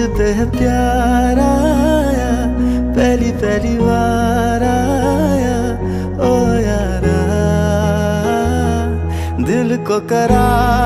है प्यार आया पहली पहली बार आया ओ यारा। दिल को करा